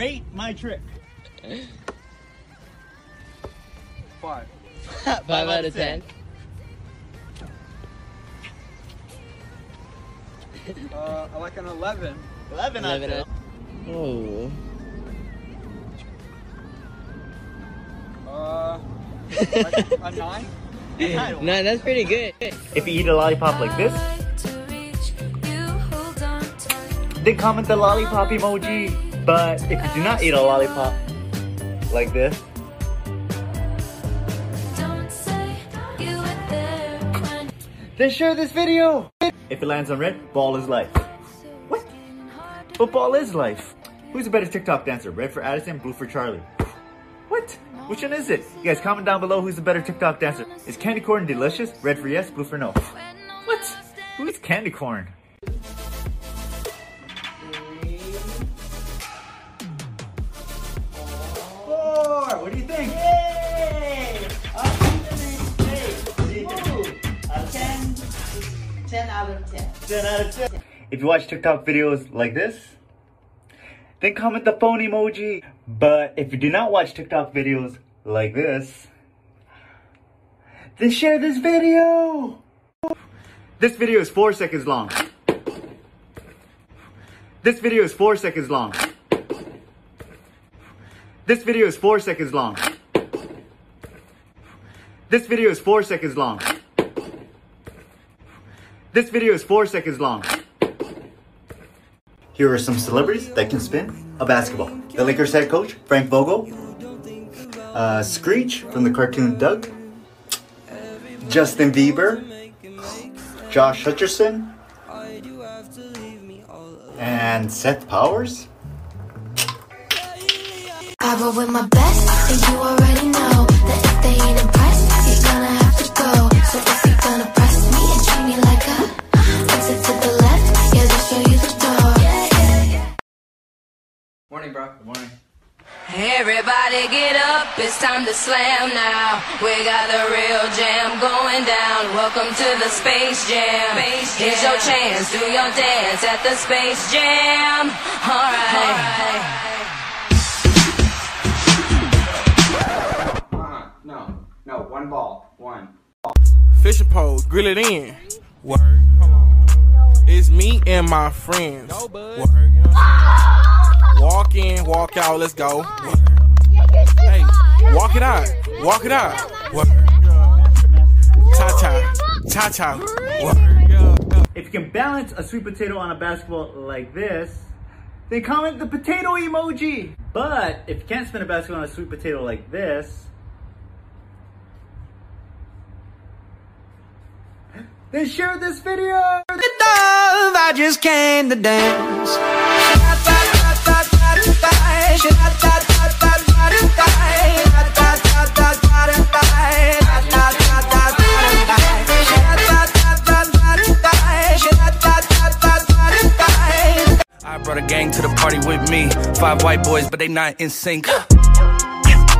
Rate my trick. Five. Five out of ten. Uh, I like an 11. 11 out of Eleven 10. Oh. Uh, like a 9? No, that's pretty good. If you eat a lollipop like this, then comment the lollipop emoji. But if you do not eat a lollipop like this, then share this video. If it lands on red, ball is life. What? Football is life. Who's a better TikTok dancer? Red for Addison, blue for Charlie. What? Which one is it? You guys comment down below who's the better TikTok dancer. Is candy corn delicious? Red for yes, blue for no. What? Who is candy corn? What do you think? Yay! A 10, 10 out of 10. 10 out of 10. If you watch TikTok videos like this, then comment the phone emoji. But if you do not watch TikTok videos like this, then share this video. This video is four seconds long. This video is four seconds long. This video is four seconds long. This video is four seconds long. This video is four seconds long. Here are some celebrities that can spin a basketball. The Lakers head coach, Frank Vogel. Uh, Screech from the cartoon Doug. Justin Bieber. Josh Hutcherson. And Seth Powers. I roll with my best, and you already know that if they ain't impressed, you're gonna have to go. So if you're gonna press me and treat me like a exit to the left, yeah, they'll show you the door. Morning, bro. Good morning. Everybody get up, it's time to slam now. We got the real jam going down. Welcome to the Space Jam. Here's your chance, do your dance at the Space Jam. Alright. Uh-huh. One ball. One. Fishing pole, grill it in. Word. It's me and my friends. Word. Walk in, walk out, let's go. Hey, walk it out, walk it out. Word. Cha cha, cha cha. Word. If you can balance a sweet potato on a basketball like this, then comment the potato emoji. But if you can't spin a basketball on a sweet potato like this, then share this video. I just came to dance. I brought a gang to the party with me. Five white boys, but they not in sync.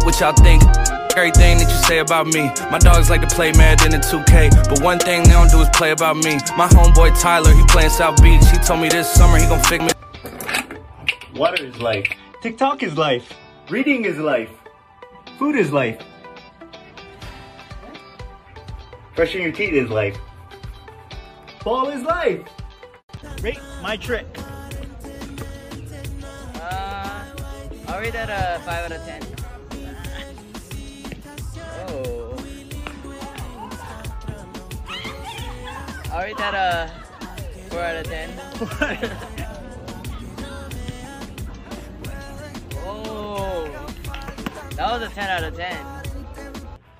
What y'all think? Everything that you say about me. My dogs like to play Madden and 2K, but one thing they don't do is play about me. My homeboy Tyler, he playing South Beach. He told me this summer he gon' fix me. Water is life. TikTok is life. Reading is life. Food is life. Brushing your teeth is life. Ball is life. Rate my trick. Uh, I'll rate that a 5 out of 10. I'll rate that a 4 out of 10. Oh. That was a 10 out of 10.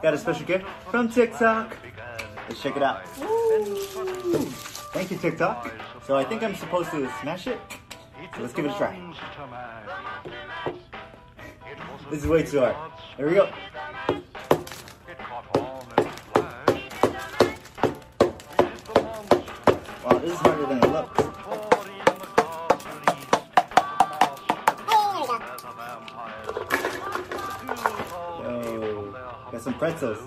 Got a special gift from TikTok. Let's check it out. Thank you, TikTok. So I think I'm supposed to smash it. So let's give it a try. This is way too hard. Here we go. Wow, this is harder than it looks. Got some pretzels.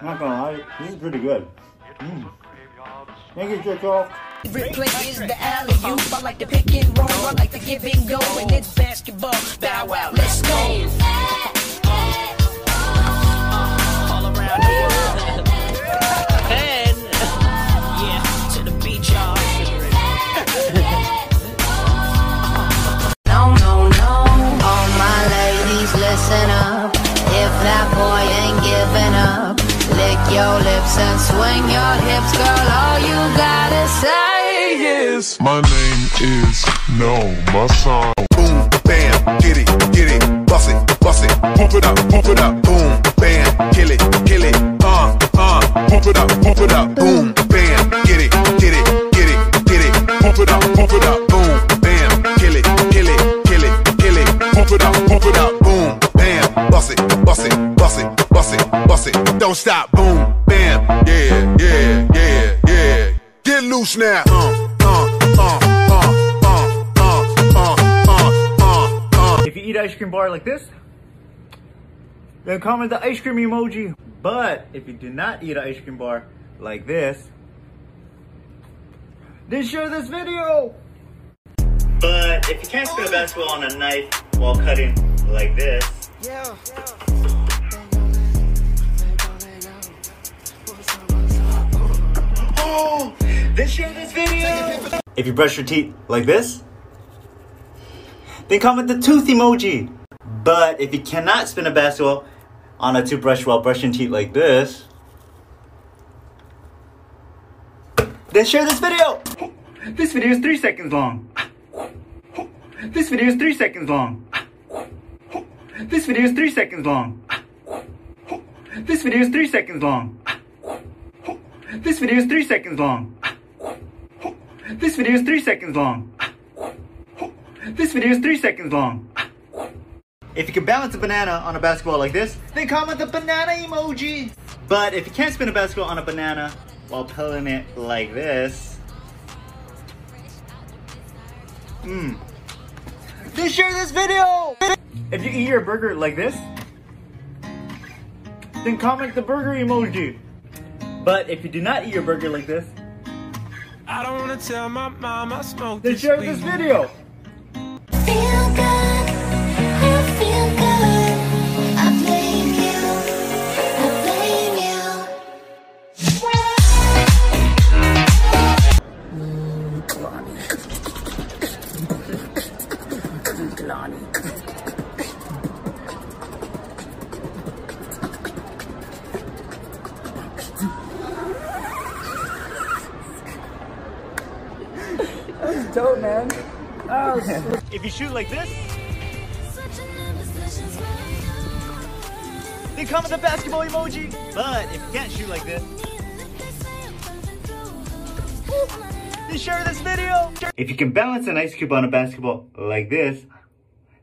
I'm not gonna lie, this is pretty good. Mm. Thank you, Church off. Favorite play is the alley oop. I like to pick and roll. I like to give and go. And it's basketball. Bow wow, let's go. Your hips, girl. All you gotta say is. My name is No, my song. Boom, bam, get it, get it, bust it, bust it, pump it up, pump it up, boom, bam, kill it, kill it, uh, uh, pump it up, pump it up, boom, If you eat ice cream bar like this, then comment the ice cream emoji. But if you do not eat an ice cream bar like this, then share this video. But if you can't spin a basketball on a knife while cutting like this, oh, then share this video. If you brush your teeth like this, then comment the tooth emoji. But if you cannot spin a basketball on a toothbrush while brushing teeth like this, then share this video. This video is three seconds long. This video is three seconds long. This video is three seconds long. This video is three seconds long. This video is three seconds long. This video is three seconds long. This video is three seconds long. If you can balance a banana on a basketball like this, then comment the banana emoji. But if you can't spin a basketball on a banana while pulling it like this, hmm, then share this video. If you eat your burger like this, then comment the burger emoji. But if you do not eat your burger like this, I don't wanna tell my mom I smoke then this share this video. If you shoot like this, then comment the basketball emoji. But if you can't shoot like this, then share this video. If you can balance an ice cube on a basketball like this,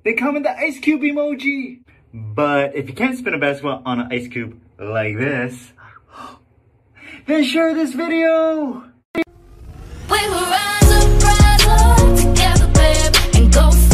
then comment the ice cube emoji. But if you can't spin a basketball on an ice cube like this, then share this video. We go